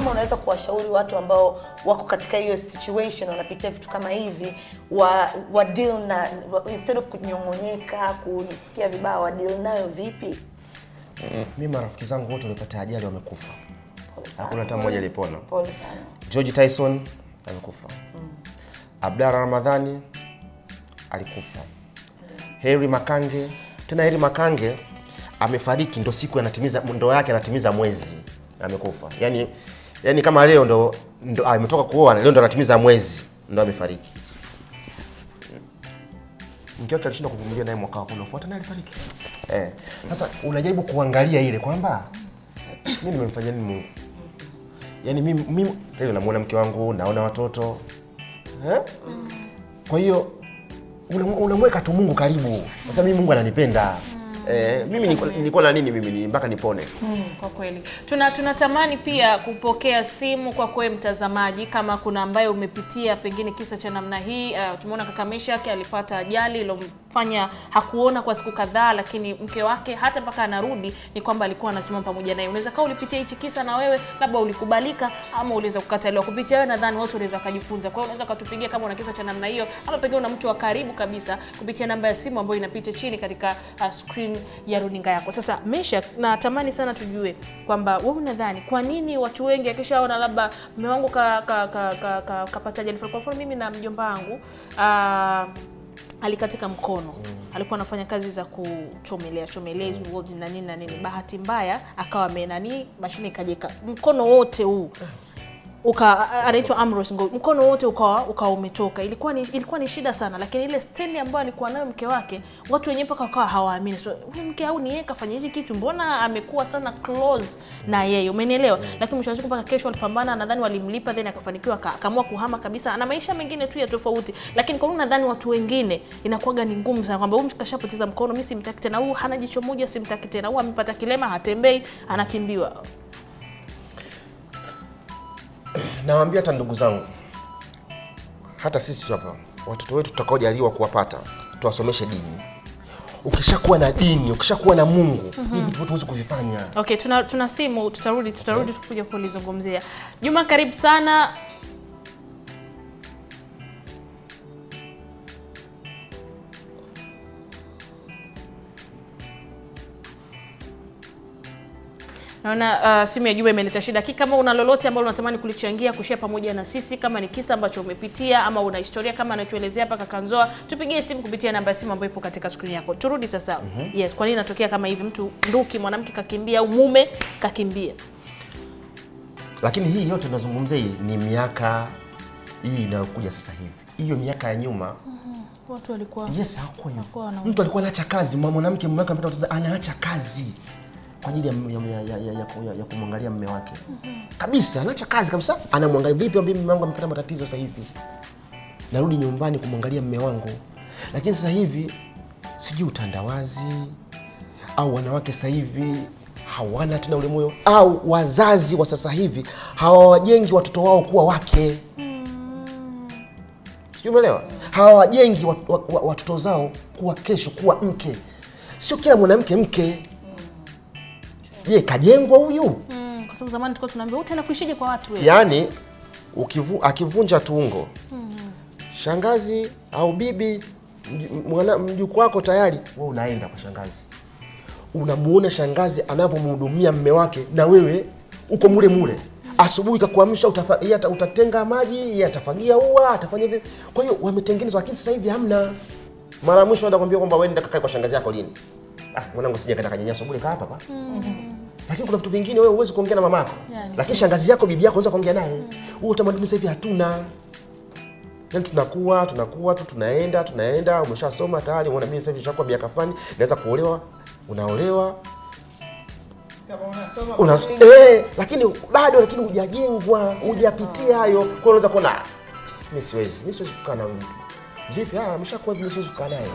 unaweza kuwashauri watu ambao wako katika hiyo situation wanapitia vitu kama hivi wa, wa deal na wa, instead of kunyong'onyeka kujisikia vibaya wa deal nayo vipi? Mi marafiki zangu wote walipata ajali wamekufa. Hakuna hata mmoja alipona george tyson amekufa. Abdara ramadhani alikufa. Mm. heri makange tena heri makange amefariki ndo siku anatimiza ndo yake anatimiza mwezi amekufa. Yani yani kama leo ndo, ametoka kuoa leo ndo anatimiza mwezi ndo amefariki mke wake alishinda kuvumilia naye mwaka wako unafuata naye alifariki eh. Sasa unajaribu kuangalia ile kwamba mimi nimemfanyia nini Mungu yaani mimi, mimi sasa hivi namuona mke wangu naona watoto eh? kwa hiyo unam- unamweka tu Mungu karibu. Sasa mimi Mungu ananipenda eh, mimi nilikuwa- na nini mimi mpaka nipone Mm, kwa kweli tuna tunatamani pia kupokea simu kwa kwe mtazamaji, kama kuna ambaye umepitia pengine kisa cha namna hii. Uh, tumeona kaka Meshaki alipata ajali ilomfanya hakuona kwa siku kadhaa, lakini mke wake hata mpaka anarudi ni kwamba alikuwa anasimama pamoja naye. Unaweza kaa ulipitia hichi kisa na wewe labda ulikubalika ama uliweza kukataliwa. Kupitia wewe nadhani watu waliweza kujifunza. Kwa hiyo unaweza kutupigia kama una kisa cha namna hiyo, ama pengine una mtu wa karibu kabisa kupitia namba ya simu ambayo inapita chini katika uh, screen ya runinga yako. Sasa Mesha, natamani sana tujue kwamba wewe unadhani kwa nini watu wengi akishaona labda mume wangu ka, ka, ka, ka, ka, kapata ajali, kwa mfano mimi na mjomba wangu uh, alikatika mkono. Alikuwa anafanya kazi za kuchomelea chomelea hizo words na nini na nini. Bahati mbaya akawa amenani mashine ikajeka. Mkono wote huu uka anaitwa Ambrose Ngo, mkono wote ukawa ukawa umetoka. Ilikuwa ni ilikuwa ni shida sana, lakini ile steli ambayo alikuwa nayo mke wake, watu wenyewe mpaka wakawa hawaamini. So, huyu mke au ni yeye kafanya hizi kitu, mbona amekuwa sana close na yeye, umenielewa? Lakini mwisho wa siku mpaka kesho walipambana, nadhani walimlipa, then akafanikiwa akaamua kuhama kabisa, ana maisha mengine tu ya tofauti. Lakini kwa nini nadhani watu wengine inakuwaga ni ngumu sana kwamba huyu mtu kashapoteza mkono, mimi simtaki tena, huyu hana jicho moja, simtaki tena, huyu amepata kilema, hatembei, anakimbiwa. Nawaambia hata ndugu zangu hata sisi tu hapa watoto wetu tutakaojaliwa kuwapata tuwasomeshe dini ukishakuwa na dini ukishakuwa na mungu hivi -hmm. vyote huwezi kuvifanya Okay, tuna, tuna simu, tutarudi tutarudi tukuja kulizungumzia. Juma, karibu sana. Naona uh, simu ya Juma imeleta shida. Hakika kama una lolote ambalo unatamani kulichangia kushare pamoja na sisi, kama ni kisa ambacho umepitia ama una historia kama anachoelezea hapa kaka Nzoa, tupigie simu kupitia namba ya simu ambayo ipo katika screen yako. Turudi sasa. Mm -hmm. Yes, kwa nini inatokea kama hivi? Mtu nduki, mwanamke kakimbia au mume kakimbia. lakini hii yote tunazungumzia hii ni miaka hii inayokuja sasa hivi hiyo miaka ya nyuma Watu walikuwa yes hakuwa mtu alikuwa anaacha kazi mwanamke mume wake anaacha kazi kwa ajili ya, ya, ya, ya, ya, ya, ya kumwangalia mme wake. Kabisa anaacha kazi kabisa. Anamwangalia vipi vipi mume wangu amepata matatizo sasa hivi? Narudi nyumbani kumwangalia mme wangu. Lakini sasa hivi sijui utandawazi au wanawake sasa hivi hawana tena ule moyo au wazazi wa sasa hivi hawawajengi watoto wao kuwa wake. Sijui umeelewa? Hawawajengi wat- wa- wa- watoto zao kuwa kesho kuwa mke. Sio kila mwanamke mke je kajengwa huyu? Mm, kwa sababu zamani tulikuwa tunaambia utaenda kuishije kwa watu wewe. yaani ukivu, akivunja tungo. Shangazi au bibi mjuku mwana- mjukuu wako tayari we unaenda kwa shangazi. Unamuona shangazi anavyomhudumia mme wake na wewe uko mule mule. Asubuhi kakuamsha utatenga maji yeye atafagia ua atafanya hivi. Kwa hiyo wametengenezwa lakini sasa hivi hamna. Mara mwisho anakwambia kwamba wewe nenda kakae kwa shangazi yako lini ah mwanangu sija kaenda kanyanyaso bure kaa hapa hapa lakini kuna vitu vingine wewe huwezi kuongea na mamako. Yani. lakini shangazi yako bibi yako unaweza kuongea naye. Huo utamaduni sasa hivi hatuna. Yani tunakuwa tunakuwa tu tunaenda tunaenda umeshasoma tayari unaona mimi sasa hivi nishakuwa miaka fulani naweza kuolewa. Unaolewa. Kama unasoma una eh, lakini bado lakini hujajengwa hujapitia hayo. Kwa hiyo unaweza kuona "Ah, mimi siwezi mimi siwezi kukaa na mtu. Vipi? Ah ameshakuwa mimi siwezi kukaa naye